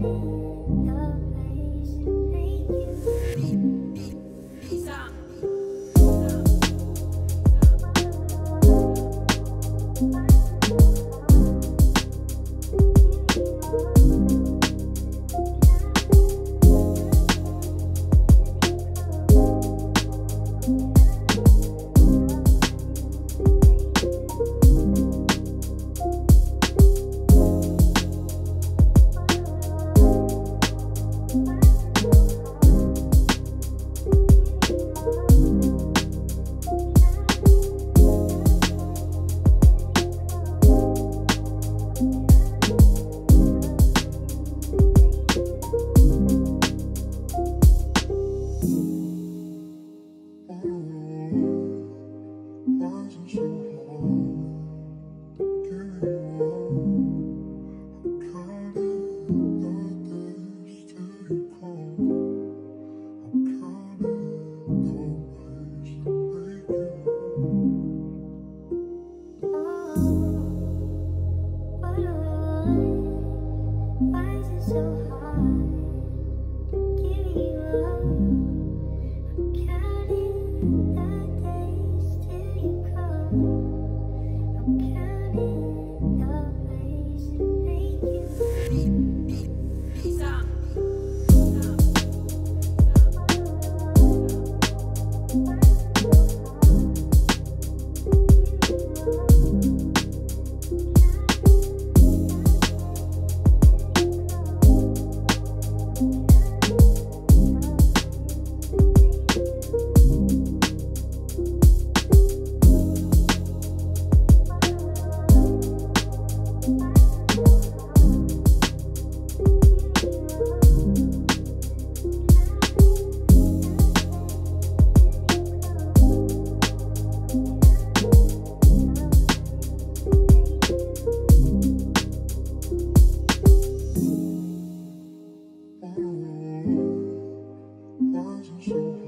counting the ways sure.